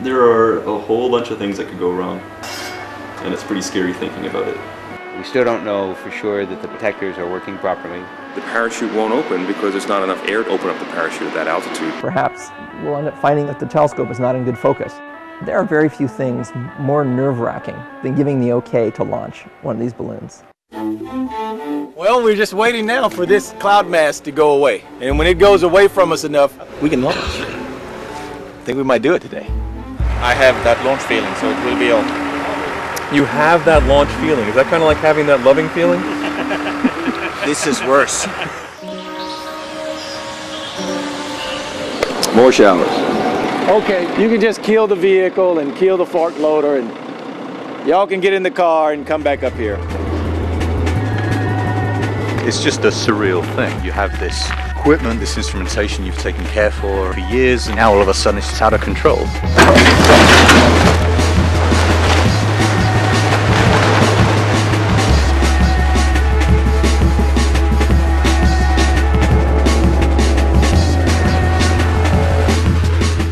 There are a whole bunch of things that could go wrong, and it's pretty scary thinking about it. We still don't know for sure that the protectors are working properly. The parachute won't open because there's not enough air to open up the parachute at that altitude. Perhaps we'll end up finding that the telescope is not in good focus. There are very few things more nerve-wracking than giving the okay to launch one of these balloons. Well, we're just waiting now for this cloud mass to go away. And when it goes away from us enough, we can launch. I think we might do it today. I have that launch feeling, so it will be on. You have that launch feeling. Is that kind of like having that loving feeling? This is worse. More showers. Okay, you can just kill the vehicle and kill the fork loader and y'all can get in the car and come back up here. It's just a surreal thing. You have this equipment, this instrumentation you've taken care for for years, and now all of a sudden it's out of control.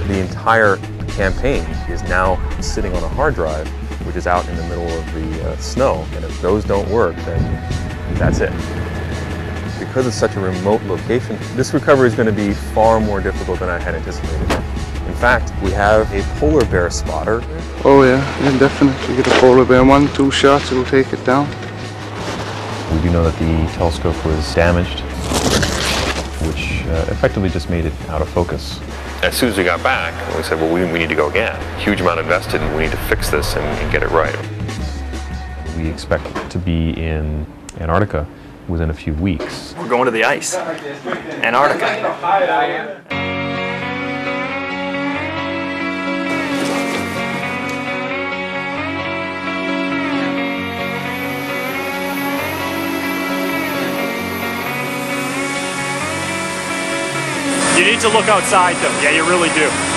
The entire campaign is now sitting on a hard drive, which is out in the middle of the uh, snow. And if those don't work, then that's it. Because it's such a remote location, this recovery is going to be far more difficult than I had anticipated. In fact, we have a polar bear spotter. Oh yeah, yeah, definitely get a polar bear. One, two shots, it'll take it down. We do know that the telescope was damaged, which uh, effectively just made it out of focus. As soon as we got back, we said, well, we, we need to go again. Huge amount invested, and we need to fix this and, and get it right. We expect to be in Antarctica within a few weeks. We're going to the ice. Antarctica. You need to look outside though. Yeah, you really do.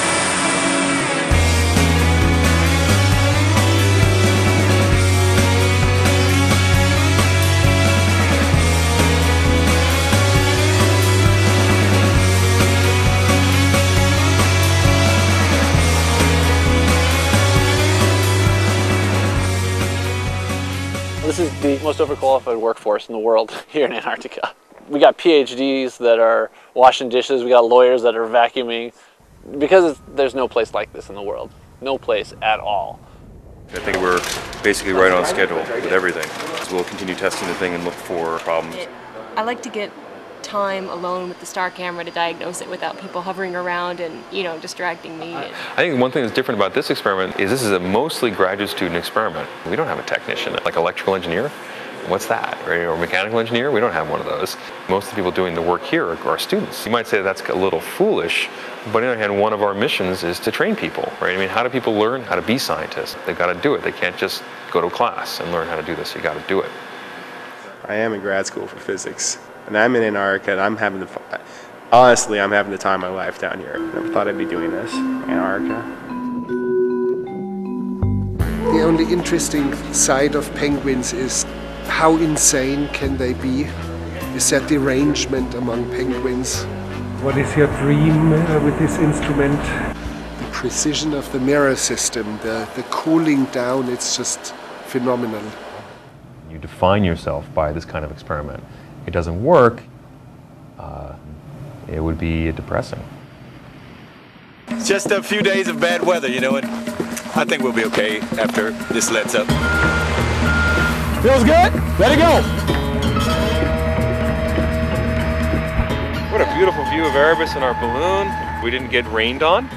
This is the most overqualified workforce in the world here in Antarctica. We got PhDs that are washing dishes, we got lawyers that are vacuuming, because there's no place like this in the world. No place at all. I think we're basically right on schedule with everything. So we'll continue testing the thing and look for problems. I like to get time alone with the star camera to diagnose it without people hovering around and you know distracting me. I think one thing that's different about this experiment is this is a mostly graduate student experiment. We don't have a technician, like electrical engineer. What's that? Right? Or mechanical engineer? We don't have one of those. Most of the people doing the work here are, are students. You might say that's a little foolish, but on the other hand, one of our missions is to train people, right? I mean, how do people learn how to be scientists? They've got to do it. They can't just go to class and learn how to do this. You got to do it. I am in grad school for physics, and I'm in Antarctica, and I'm having the, honestly, I'm having the time of my life down here. Never thought I'd be doing this, Antarctica. The only interesting side of penguins is how insane can they be? Is there derangement among penguins? What is your dream uh, with this instrument? The precision of the mirror system, the, the cooling down, it's just phenomenal. You define yourself by this kind of experiment. It doesn't work, uh, it would be depressing. It's just a few days of bad weather, you know, and I think we'll be okay after this lets up. Feels good? Let it go. What a beautiful view of Erebus in our balloon. We didn't get rained on.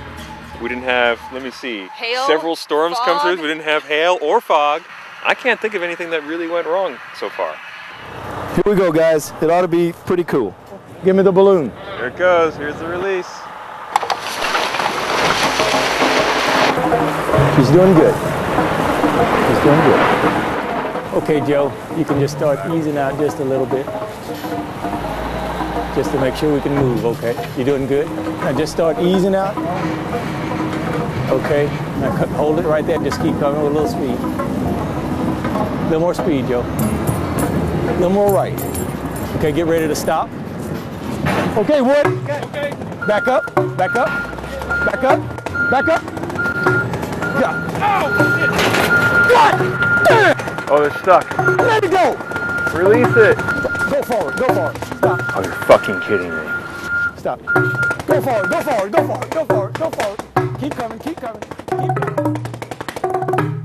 We didn't have, let me see, Hail, several storms come through. We didn't have hail or fog. I can't think of anything that really went wrong so far. Here we go, guys. It ought to be pretty cool. Give me the balloon. Here it goes. Here's the release. He's doing good. He's doing good. Okay, Joe, you can just start easing out just a little bit. Just to make sure we can move, okay? You're doing good. Now just start easing out. Okay, now cut- hold it right there. Just keep coming with a little speed. A little more speed, Joe. Little more right. Okay, get ready to stop. Okay, Wood. Okay. Back up, back up, back up, back up. Yeah. Oh, they're stuck. Let it go! Release it. Go forward, go forward. Stop, Oh, you're fucking kidding me. stop. Go forward, go forward, go forward, go forward, go forward. Keep coming, keep coming.